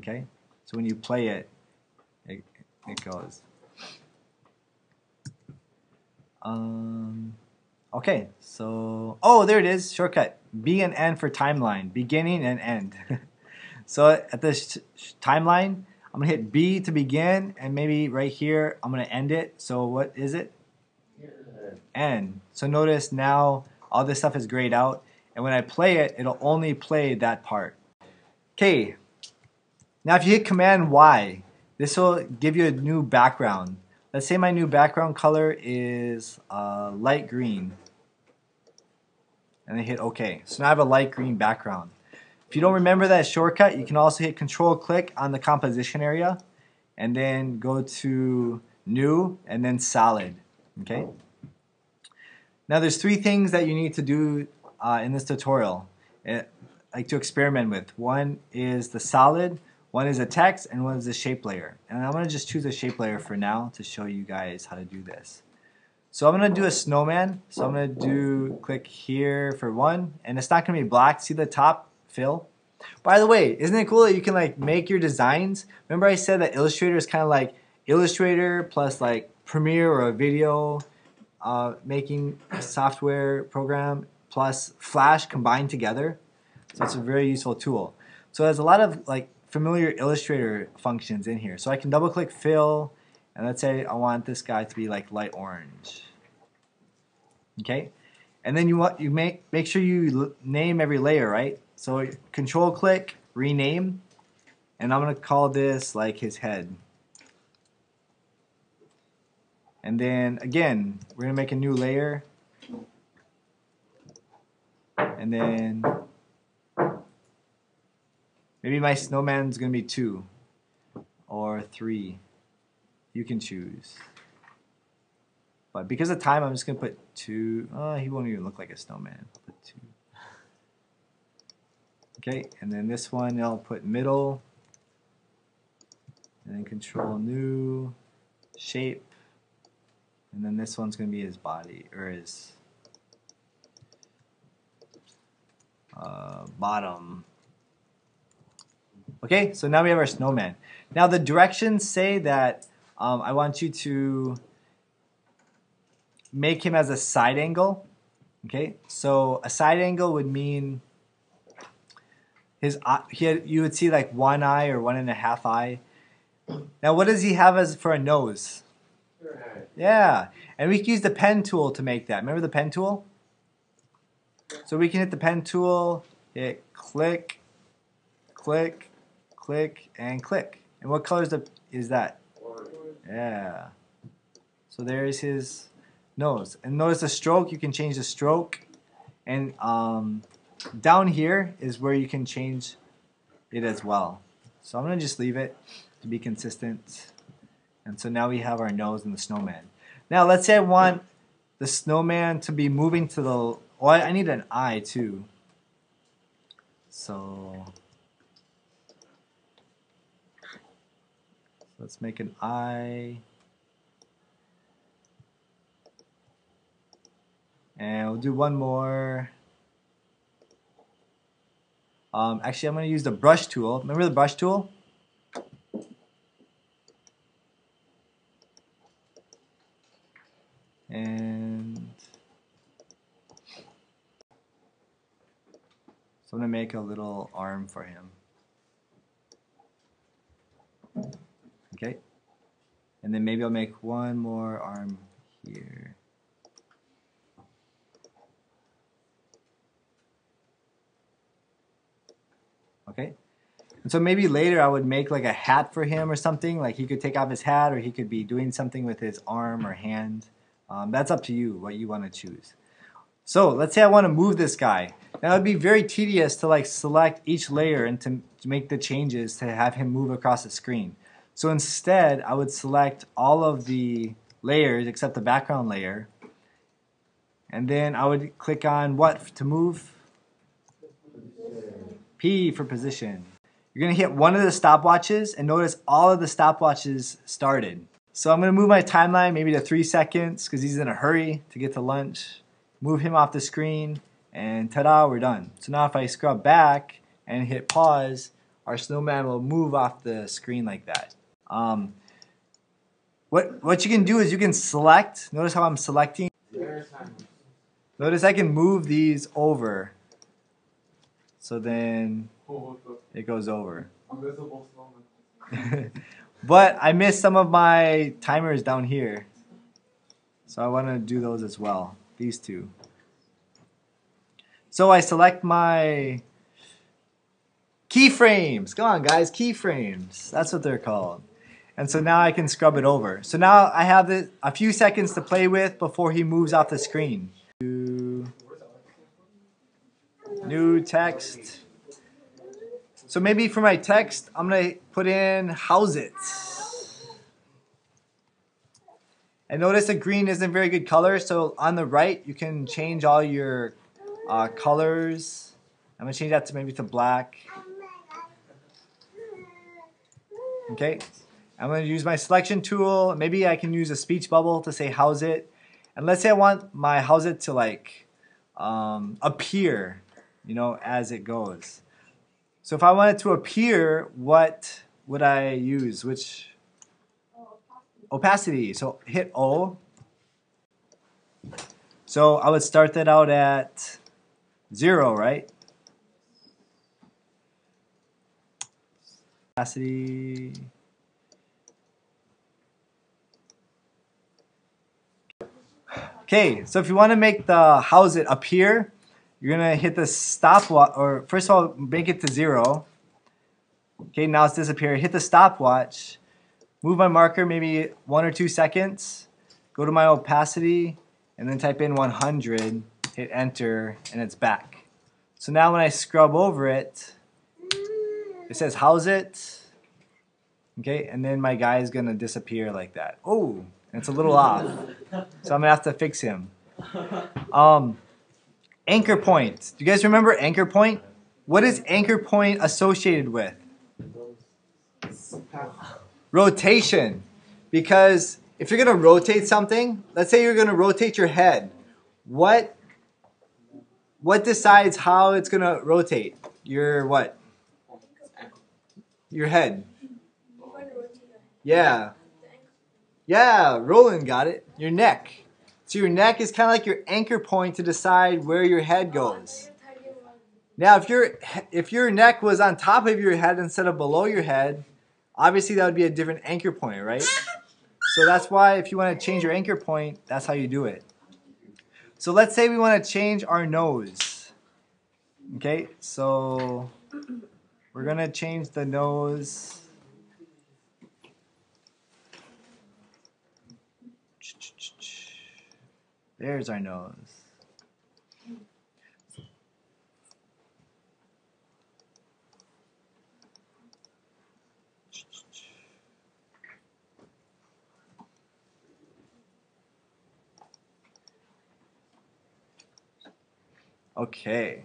Okay, so when you play it, it, it goes. Um, okay, so oh, there it is. Shortcut B and N for timeline, beginning and end. so at this timeline, I'm gonna hit B to begin, and maybe right here I'm gonna end it. So what is it? N. So notice now all this stuff is grayed out, and when I play it, it'll only play that part. Okay. Now if you hit Command Y, this will give you a new background. Let's say my new background color is uh, light green. And then hit OK. So now I have a light green background. If you don't remember that shortcut, you can also hit Control click on the composition area and then go to New and then Solid. Okay. Now there's three things that you need to do uh, in this tutorial, it, eh, like to experiment with. One is the solid, one is a text, and one is a shape layer. And I'm going to just choose a shape layer for now to show you guys how to do this. So I'm going to do a snowman. So I'm going to do click here for one, and it's not going to be black. See the top fill? By the way, isn't it cool that you can like make your designs? Remember I said that Illustrator is kind of like Illustrator plus like Premiere or a video uh, making software program plus Flash combined together. So it's a very useful tool. So there's a lot of like familiar Illustrator functions in here. So I can double click fill and let's say I want this guy to be like light orange. Okay? And then you want you make make sure you name every layer, right? So control click, rename, and I'm gonna call this like his head. And then again, we're gonna make a new layer. And then maybe my snowman's gonna be two or three. You can choose. But because of time, I'm just gonna put two. Oh, he won't even look like a snowman. Put two. Okay, and then this one I'll put middle, and then control new, shape, and then this one's to be his body, or his uh, bottom. Okay, so now we have our snowman. Now the directions say that um, I want you to make him as a side angle. Okay, so a side angle would mean his eye, he had, you would see like one eye or one and a half eye. Now, what does he have as for a nose? Yeah, and we can use the pen tool to make that. Remember the pen tool? So we can hit the pen tool, hit click, click, click, and click. And what color is, the, is that? Yeah. So there's his nose. And notice the stroke, you can change the stroke. And um, down here is where you can change it as well. So I'm going to just leave it to be consistent. And so now we have our nose and the snowman. Now let's say I want the snowman to be moving to the... Oh, I need an eye too. So... Let's make an eye. And we'll do one more. Um, actually, I'm going to use the brush tool. Remember the brush tool? And so I'm going to make a little arm for him. Okay. And then maybe I'll make one more arm here. Okay? And so maybe later I would make like a hat for him or something. Like he could take off his hat or he could be doing something with his arm or hand. Um, that's up to you what you want to choose. So let's say I want to move this guy. Now it would be very tedious to like select each layer and to, to make the changes to have him move across the screen. So instead I would select all of the layers except the background layer and then I would click on what to move P for position. You're going to hit one of the stopwatches and notice all of the stopwatches started. So I'm going to move my timeline maybe to three seconds because he's in a hurry to get to lunch. Move him off the screen and ta-da, we're done. So now if I scrub back and hit pause, our snowman will move off the screen like that. Um, what, what you can do is you can select, notice how I'm selecting. Notice I can move these over. So then it goes over. but I missed some of my timers down here. So I want to do those as well. These two. So I select my keyframes. Come on guys, keyframes. That's what they're called. And so now I can scrub it over. So now I have a few seconds to play with before he moves off the screen. New text. So maybe for my text, I'm to put in house it. And notice that green isn't very good color, so on the right, you can change all your uh, colors. I'm to change that to maybe to black. Okay, I'm going to use my selection tool. Maybe I can use a speech bubble to say how's it. And let's say I want my how's it to like um, appear, you know, as it goes. So if I want it to appear, what would I use? Which opacity. So hit O. So I would start that out at zero, right? Opacity. Okay, so if you want to make the house it appear, you're gonna hit the stopwatch, or first of all, make it to zero. Okay, now it's disappeared. Hit the stopwatch, move my marker maybe one or two seconds, go to my opacity, and then type in 100, hit enter, and it's back. So now when I scrub over it, it says house it, okay, and then my guy is gonna disappear like that. Oh, it's a little off, so I'm gonna have to fix him. Um, Anchor point. Do you guys remember anchor point? What is anchor point associated with? Rotation. Because if you're going to rotate something, let's say you're going to rotate your head. What what decides how it's going to rotate? Your what? Your head. Yeah. Yeah, Roland got it. Your neck. So your neck is kind of like your anchor point to decide where your head goes. Now, if your if your neck was on top of your head instead of below your head, obviously that would be a different anchor point, right? So that's why if you want to change your anchor point, that's how you do it. So let's say we want to change our nose. Okay, so we're going to change the nose There's our nose. Okay,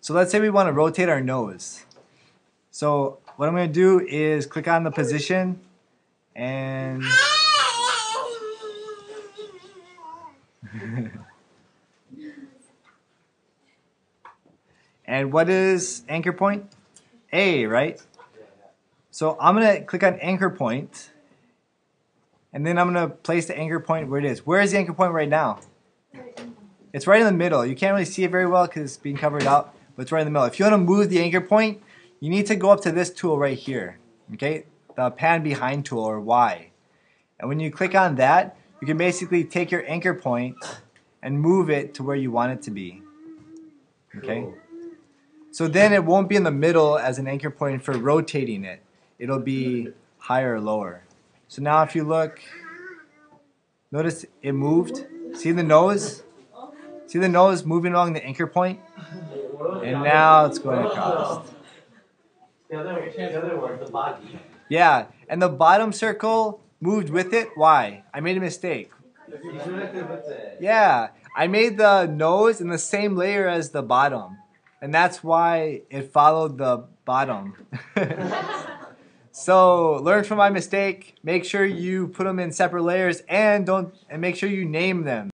so let's say we want to rotate our nose. So what I'm going to do is click on the position and and what is anchor point? A, right? So I'm going to click on anchor point, and then I'm going to place the anchor point where it is. Where is the anchor point right now? It's right in the middle. You can't really see it very well because it's being covered up, but it's right in the middle. If you want to move the anchor point, you need to go up to this tool right here, okay? The pan behind tool, or Y. And when you click on that, you can basically take your anchor point and move it to where you want it to be. Okay? So then it won't be in the middle as an anchor point for rotating it. It'll be higher or lower. So now if you look, notice it moved. See the nose? See the nose moving along the anchor point? And now it's going across. The other, the other word, the body. Yeah, and the bottom circle moved with it. Why? I made a mistake. Yeah, I made the nose in the same layer as the bottom. And that's why it followed the bottom. so learn from my mistake. Make sure you put them in separate layers and don't and make sure you name them.